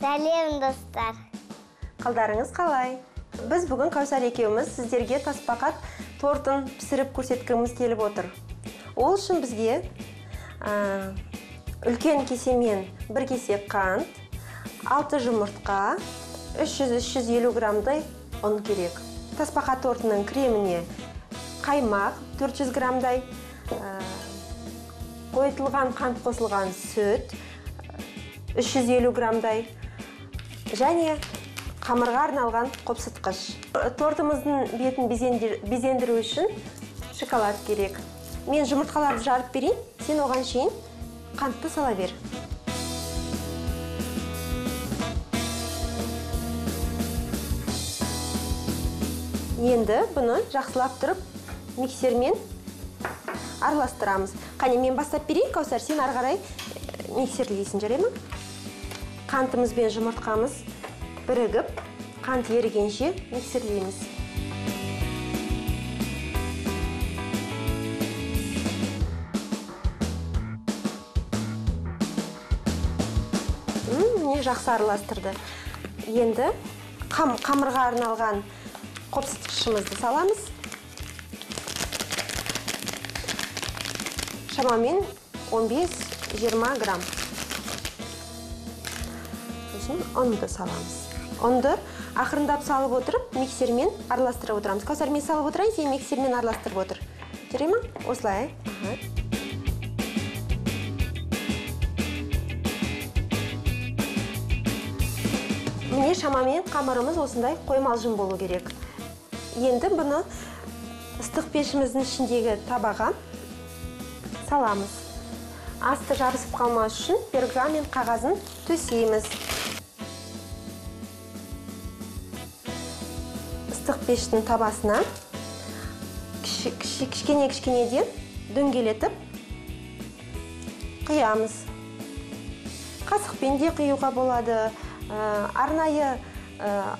сәлем достар. Қалдарыңыз қалай? Біз бүгін кәусар екеуміз сіздерге тасбақат тортын пісіріп көрсеткіміз келіп отыр. Ол үшін бізге үлкен кесемен бір кесе қант алты жұмыртқа 300-350 граммдай ұн керек. Тасбақат тортының креміне қаймақ 400 граммдай ә, қойытылған қант қосылған сүт 350 граммдай және қамырға арналған қопсытқыш. Тортымыздың бетін безендіру үшін шоколад керек. Мен жұмыртқаларды жарып берейін сен оған шейін қантты сала бер. Енді бұны жақсылап тұрып миксермен араластырамыз. Қане мен бастап берейін кәусар сен ары қарай миксерлейсің жарай ма? Қантымыз бен жұмыртқамыз бірігіп қант ерігенше миксерлейміз. Міне жақсы араластырды. Енді қамырға арналған қопсытқышымызды саламыз. Шамамен 15-20 грамм. Сосын ұнды саламыз. Ұнды ақырындап салып отырып миксермен араластырып отырамыз. Кәусар мен салып отырайын сен миксермен араластырып отыр. Жарай ма осылай. Міне шамамен қамырымыз осындай қоймалжың болу керек. Енді бұны ыстық пешіміздің ішіндегі табаға саламыз. Асты жабысып қалмас үшін пергамент қағазын төсейміз. Ыстық пештің табасына кішкене кішкенеден дөңгелетіп құямыз қасықпен де құюға болады арнайы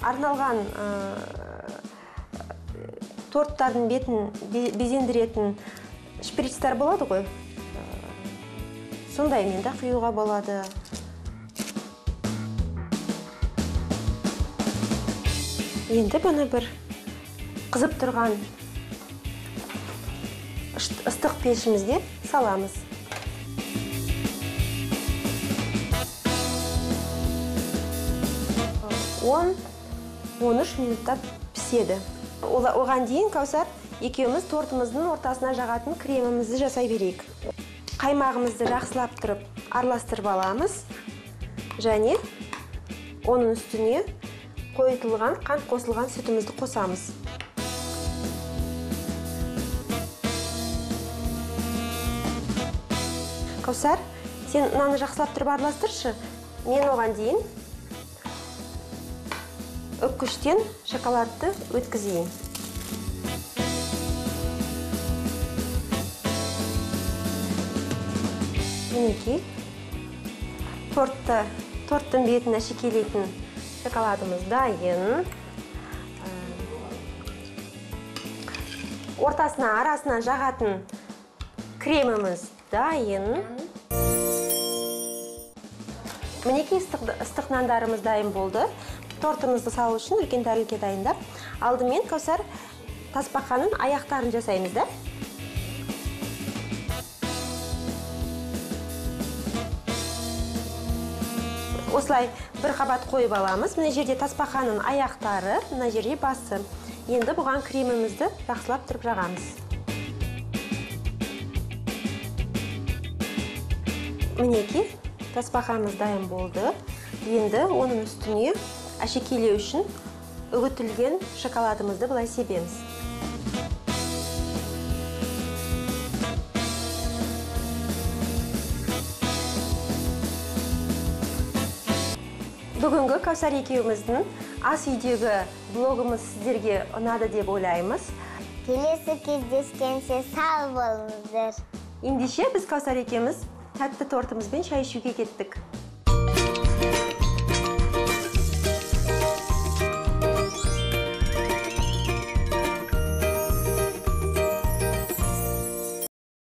арналған торттардың бетін безендіретін шприцтар болады ғой. Сондаймен де құюға болады. Енді бұны бір қызып тұрған ыстық пешімізге саламыз. Он он үш минутта піседі. Оған дейін кәусар екеуміз тортымыздың ортасына жағатын кремімізді жасай берейік. Қаймағымызды жақсылап тұрып араластырып аламыз және оның үстіне қойытылған қант қосылған сүтімізді қосамыз. Кәусар сен мынаны жақсылап тұрып араластыршы. Мен оған дейін үккіштен шоколадты өткізейін. Мінекей тортты торттың бетін әшекейлейтін шоколадымыз дайын ортасына арасына жағатын креміміз дайын мінекей ыстық нандарымыз дайын болды. Тортымызды салу үшін үлкен тәрелке дайындап алдымен кәусар тасбақаның аяқтарын жасаймыз да. Осылай бір қабат қойып аламыз. Мына жерде тасбақаның аяқтары мына жерде басы енді бұған кремімізді жақсылап тұрып жағамыз. Мінекей тасбақамыз дайын болды. Енді оның үстіне әшекейлеу үшін үгітілген шоколадымызды былай себеміз. Бүгінгі кәусар екеуміздің ас үйдегі блогымыз сіздерге ұнады деп ойлаймыз. Келесі кездескенше сау болыңыздар. Ендеше біз кәусар екеуміз тәтті тортымызбен шай ішуге кеттік.